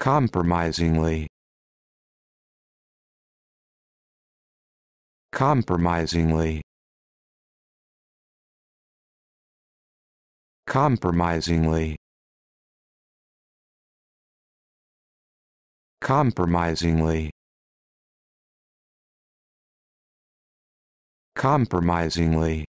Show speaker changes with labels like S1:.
S1: compromisingly. Compromisingly. Compromisingly. Compromisingly. Compromisingly.